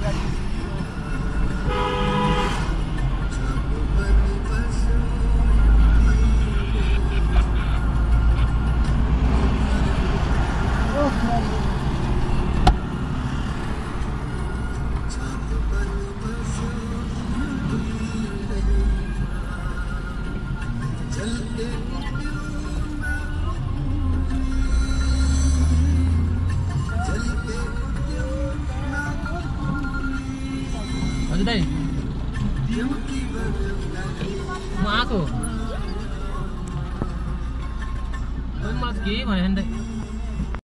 Thank you. ở dưới đây. Má tu Mas mà mano, đây.